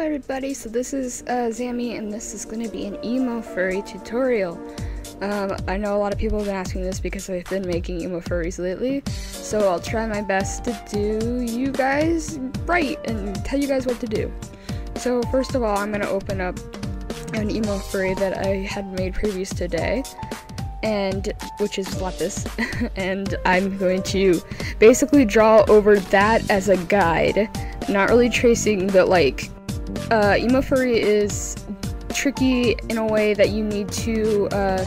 everybody, so this is uh, Zammy and this is going to be an EMOFURI tutorial. Um, I know a lot of people have been asking this because I've been making EMOFURIs lately, so I'll try my best to do you guys right and tell you guys what to do. So first of all, I'm going to open up an EMOFURI that I had made previous today, and which is Lepus, and I'm going to basically draw over that as a guide not really tracing the like uh, is tricky in a way that you need to uh,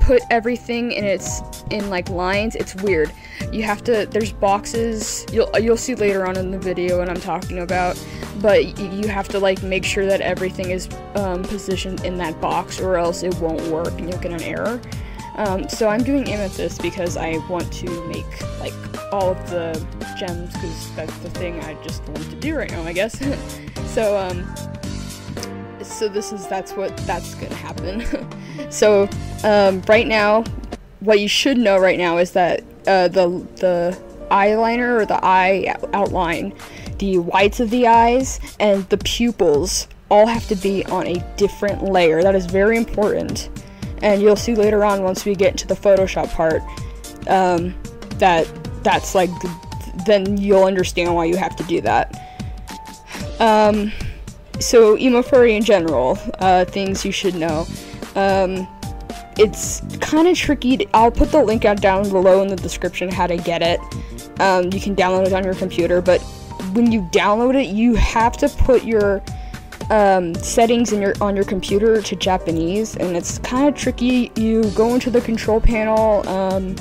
put everything in its in like lines. It's weird. You have to. There's boxes. You'll you'll see later on in the video what I'm talking about. But you have to like make sure that everything is um, positioned in that box, or else it won't work and you'll get an error. Um, so I'm doing amethyst because I want to make like all of the gems because that's the thing I just want to do right now, I guess. so um, so this is that's what that's gonna happen. so um, right now, what you should know right now is that uh, the the eyeliner or the eye outline, the whites of the eyes, and the pupils all have to be on a different layer. That is very important and you'll see later on once we get into the Photoshop part um, that that's like then you'll understand why you have to do that. Um, so EMOFURI in general, uh, things you should know. Um, it's kind of tricky. To, I'll put the link out down below in the description how to get it. Um, you can download it on your computer, but when you download it, you have to put your um, settings in your on your computer to Japanese, and it's kind of tricky. You go into the control panel, um,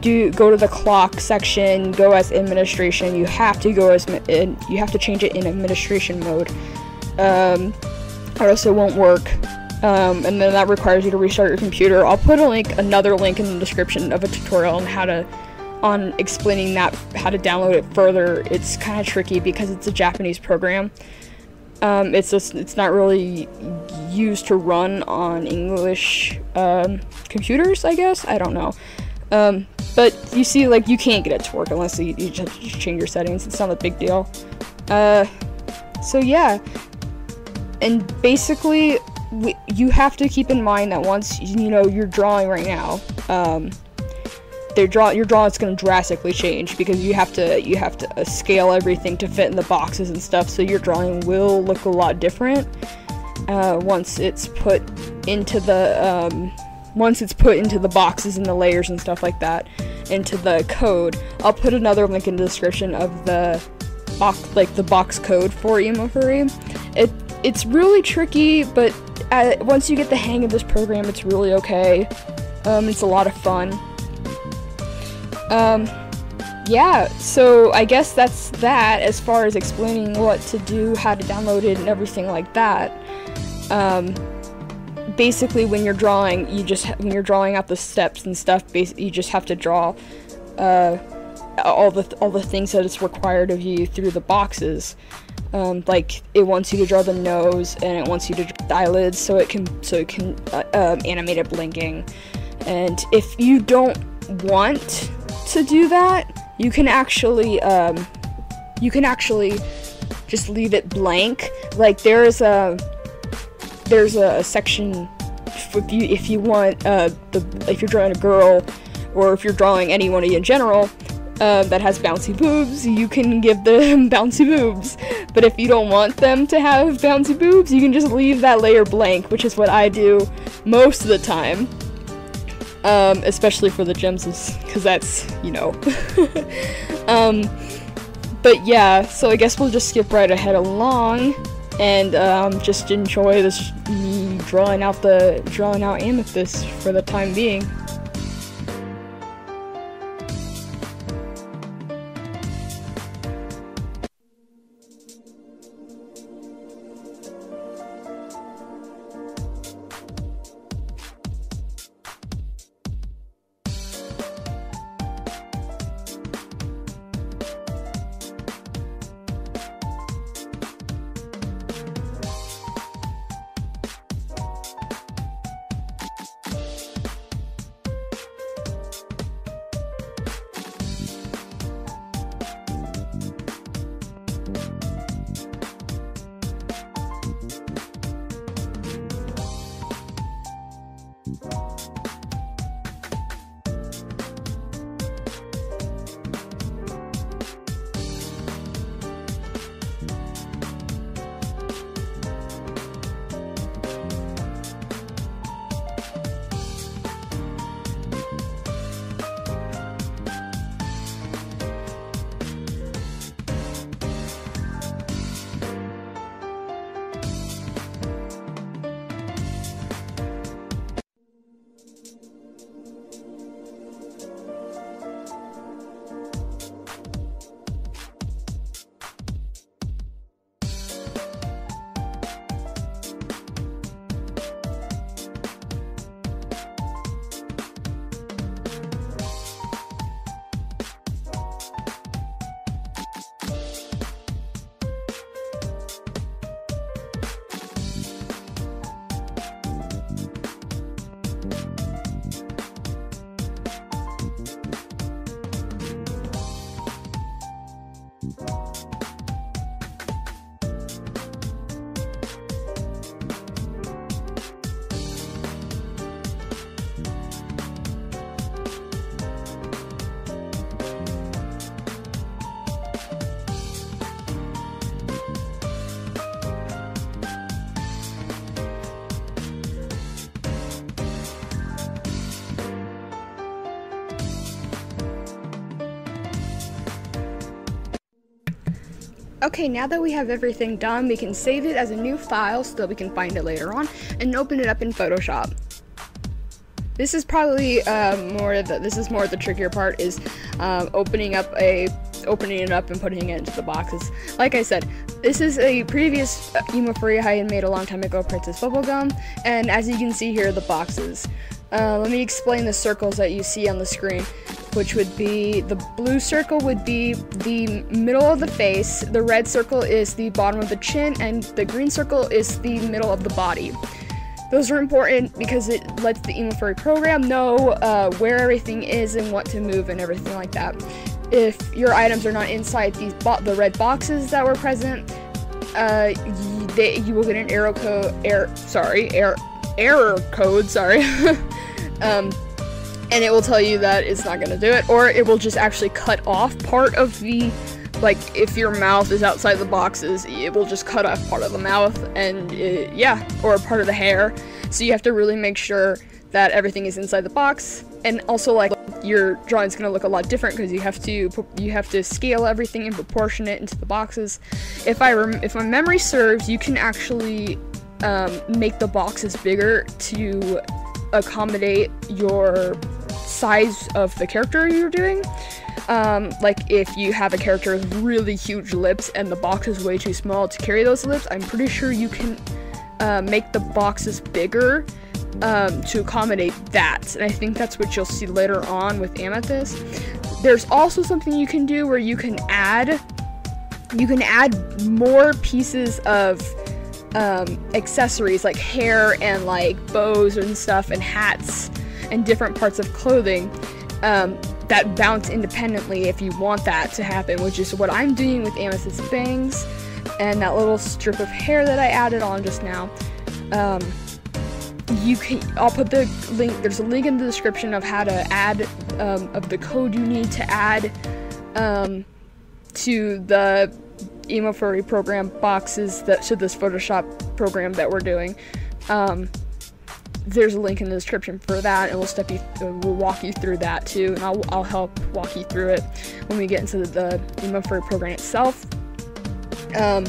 do go to the clock section, go as administration. You have to go as in, you have to change it in administration mode, um, or else it won't work. Um, and then that requires you to restart your computer. I'll put a link, another link in the description of a tutorial on how to on explaining that how to download it further. It's kind of tricky because it's a Japanese program. Um, it's just it's not really used to run on English um, computers, I guess. I don't know. Um, but you see, like you can't get it to work unless you, you just change your settings. It's not a big deal. Uh, so yeah, and basically, we, you have to keep in mind that once you know you're drawing right now. Um, their draw your draw is going to drastically change because you have to you have to uh, scale everything to fit in the boxes and stuff so your drawing will look a lot different uh, once it's put into the um, once it's put into the boxes and the layers and stuff like that into the code. I'll put another link in the description of the box like the box code for EMOFURI it it's really tricky but uh, once you get the hang of this program it's really okay. Um, it's a lot of fun um, yeah, so I guess that's that as far as explaining what to do, how to download it, and everything like that. Um, basically, when you're drawing, you just when you're drawing out the steps and stuff, you just have to draw uh, all the all the things that it's required of you through the boxes. Um, like it wants you to draw the nose, and it wants you to draw the eyelids, so it can so it can uh, um, animate it blinking. And if you don't want to do that, you can actually um, you can actually just leave it blank. Like there's a there's a section if you if you want uh, the if you're drawing a girl or if you're drawing anyone in general uh, that has bouncy boobs, you can give them bouncy boobs. But if you don't want them to have bouncy boobs, you can just leave that layer blank, which is what I do most of the time um, especially for the gems, because that's, you know. um, but yeah, so I guess we'll just skip right ahead along and um, just enjoy this drawing out the drawing out amethyst for the time being. Okay, now that we have everything done, we can save it as a new file so that we can find it later on and open it up in Photoshop. This is probably uh, more the this is more the trickier part is um, opening up a opening it up and putting it into the boxes. Like I said, this is a previous uh, EMOFURI I had made a long time ago, Princess Bubblegum, and as you can see here, the boxes. Uh, let me explain the circles that you see on the screen, which would be the blue circle would be the middle of the face, the red circle is the bottom of the chin, and the green circle is the middle of the body. Those are important because it lets the EMOFURI program know uh, where everything is and what to move and everything like that. If your items are not inside these the red boxes that were present, uh, they, you will get an error code. Error, sorry, error, error code. Sorry. um, and it will tell you that it's not going to do it, or it will just actually cut off part of the, like, if your mouth is outside the boxes, it will just cut off part of the mouth, and it, yeah, or part of the hair. So you have to really make sure that everything is inside the box, and also like your drawing's gonna look a lot different because you have to you have to scale everything and proportion it into the boxes. If I if my memory serves, you can actually um, make the boxes bigger to accommodate your size of the character you're doing. Um, like if you have a character with really huge lips and the box is way too small to carry those lips, I'm pretty sure you can uh, make the boxes bigger um, to accommodate that. And I think that's what you'll see later on with Amethyst. There's also something you can do where you can add you can add more pieces of um, accessories like hair and like bows and stuff and hats and different parts of clothing um, that bounce independently if you want that to happen, which is what I'm doing with Amethyst bangs and that little strip of hair that I added on just now. Um, you can I'll put the link there's a link in the description of how to add um, of the code you need to add um, to the EMOFURI program boxes that to this Photoshop program that we're doing. Um, there's a link in the description for that, and we'll step you, we'll walk you through that too, and I'll, I'll help walk you through it when we get into the, the EMOFURI program itself. Um,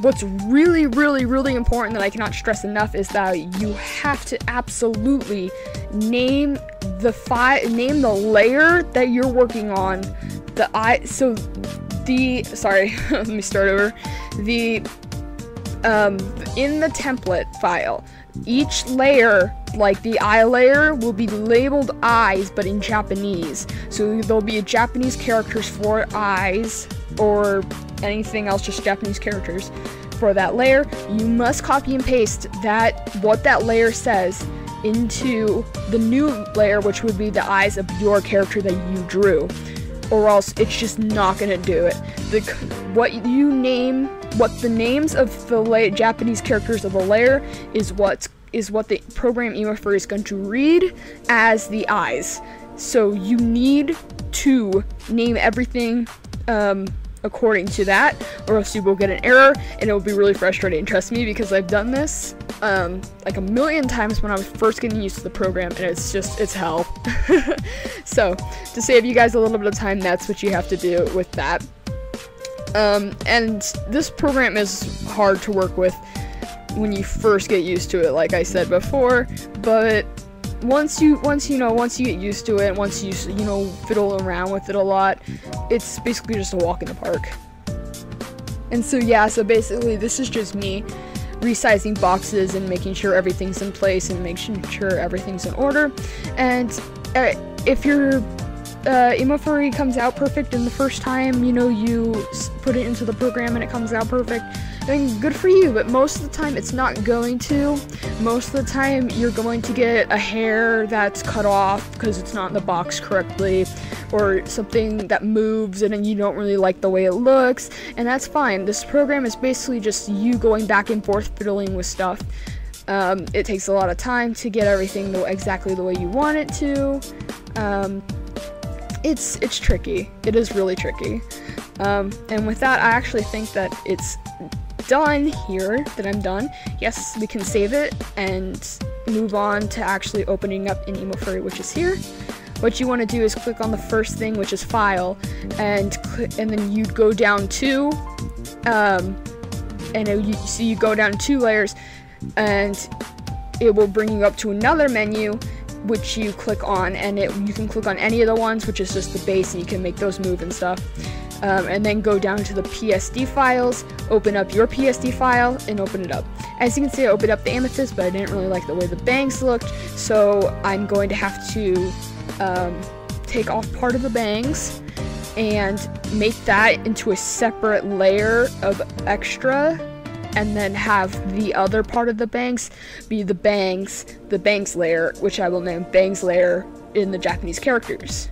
what's really, really, really important that I cannot stress enough is that you have to absolutely name the fi- name the layer that you're working on. The I so the sorry, let me start over. The um, in the template file, each layer, like the eye layer, will be labeled eyes, but in Japanese. So there'll be a Japanese characters for eyes, or anything else, just Japanese characters for that layer. You must copy and paste that what that layer says into the new layer, which would be the eyes of your character that you drew or else it's just not gonna do it. The what you name, what the names of the Japanese characters of the layer is what is what the program EMOFURI is going to read as the eyes. So you need to name everything um, according to that, or else you will get an error, and it will be really frustrating. Trust me, because I've done this um, like a million times when I was first getting used to the program, and it's just it's hell. so to save you guys a little bit of time, that's what you have to do with that. Um, and this program is hard to work with when you first get used to it, like I said before, but once you once you know once you get used to it once you you know fiddle around with it a lot it's basically just a walk in the park. And so yeah so basically this is just me resizing boxes and making sure everything's in place and making sure everything's in order. And uh, if your uh, Furry comes out perfect in the first time you know you put it into the program and it comes out perfect then good for you, but most of the time it's not going to. Most of the time you're going to get a hair that's cut off because it's not in the box correctly, or something that moves and you don't really like the way it looks, and that's fine. This program is basically just you going back and forth fiddling with stuff. Um, it takes a lot of time to get everything the, exactly the way you want it to. Um, it's it's tricky. It is really tricky. Um, and with that, I actually think that it's done here, that I'm done, yes, we can save it and move on to actually opening up in EMOFURI, which is here. What you want to do is click on the first thing, which is File, and and then you go down to um, and it, you see you go down two layers, and it will bring you up to another menu, which you click on, and it you can click on any of the ones, which is just the base, and you can make those move and stuff. Um, and then go down to the PSD files, open up your PSD file, and open it up. As you can see, I opened up the amethyst, but I didn't really like the way the bangs looked, so I'm going to have to um, take off part of the bangs and make that into a separate layer of extra and then have the other part of the bangs be the bangs, the bangs layer, which I will name bangs layer in the Japanese characters.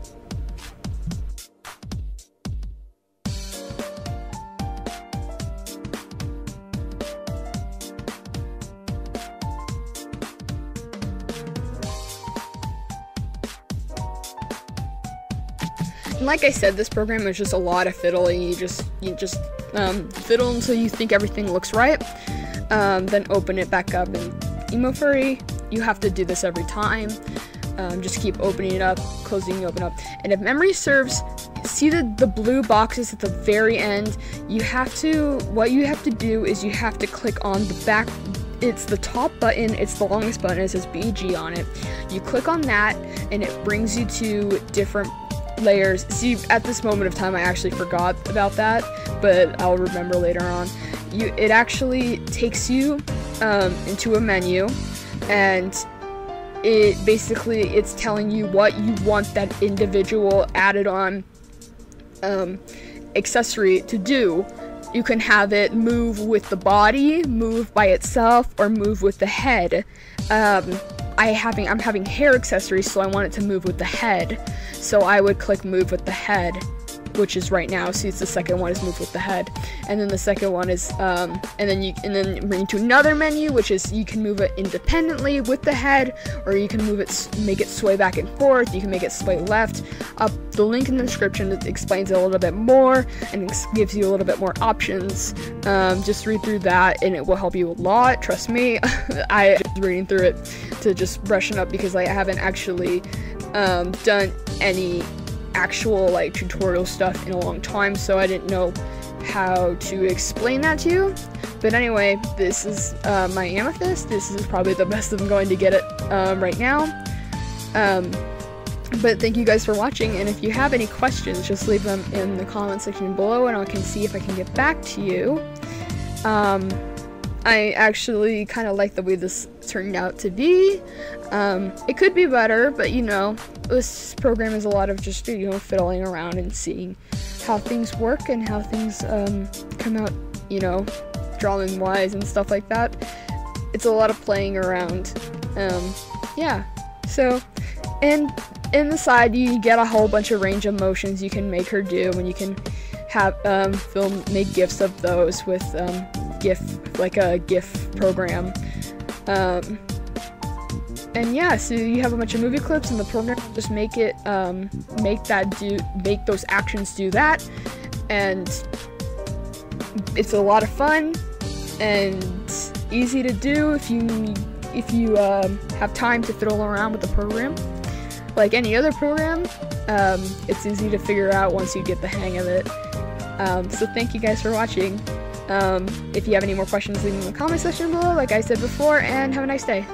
Like I said, this program is just a lot of fiddling. You just you just um, fiddle until you think everything looks right. Um, then open it back up in EMOFURI. You have to do this every time. Um, just keep opening it up, closing, open up. And if memory serves, see the, the blue boxes at the very end. You have to, what you have to do is you have to click on the back it's the top button, it's the longest button, it says BG on it. You click on that and it brings you to different layers. See, at this moment of time, I actually forgot about that, but I'll remember later on. You, it actually takes you um, into a menu, and it basically it's telling you what you want that individual added on um, accessory to do. You can have it move with the body, move by itself, or move with the head. Um, I having I'm having hair accessories, so I want it to move with the head. So I would click move with the head which is right now. See, it's the second one is move with the head, and then the second one is, um, and then you, and then bring to another menu, which is you can move it independently with the head, or you can move it, make it sway back and forth. You can make it sway left. Up the link in the description explains it a little bit more and gives you a little bit more options. Um, just read through that, and it will help you a lot. Trust me, I reading through it to just brushing up because I haven't actually um, done any actual like tutorial stuff in a long time, so I didn't know how to explain that to you. But anyway, this is uh, my amethyst. This is probably the best I'm going to get it um, right now. Um, but thank you guys for watching, and if you have any questions, just leave them in the comment section below, and I can see if I can get back to you. Um, I actually kind of like the way this turned out to be. Um, it could be better, but you know, this program is a lot of just, you know, fiddling around and seeing how things work and how things um, come out, you know, drawing wise and stuff like that. It's a lot of playing around. Um, yeah. So, and in the side, you get a whole bunch of range of motions you can make her do, and you can have um, film make gifs of those with um, GIF, like a GIF program. Um, and yeah, so you have a bunch of movie clips and the program. Just make it, um, make that do, make those actions do that, and it's a lot of fun and easy to do if you if you um, have time to fiddle around with the program. Like any other program, um, it's easy to figure out once you get the hang of it. Um, so thank you guys for watching. Um, if you have any more questions, leave them in the comment section below, like I said before, and have a nice day.